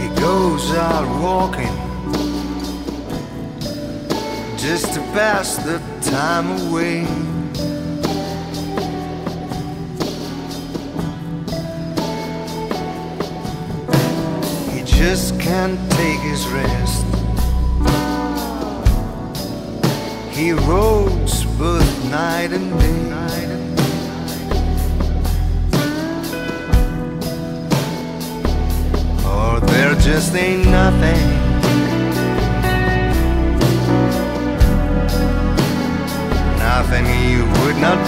He goes out walking just to pass the time away. He just can't take his rest. He roams both night and day. Or there just ain't nothing. Nothing he would not.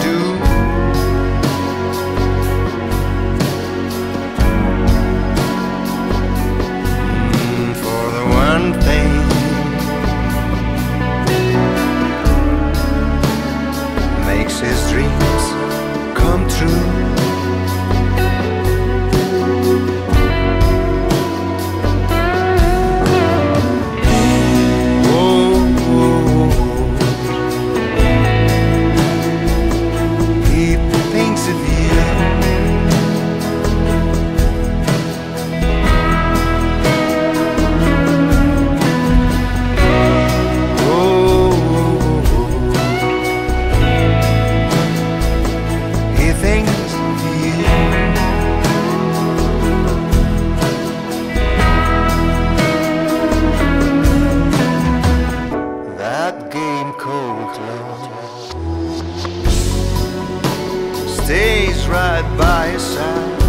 Stays right by your side.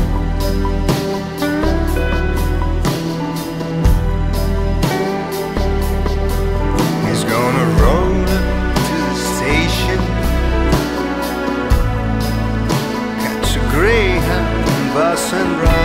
He's gonna roll up to the station. Catch a Greyhound bus and ride.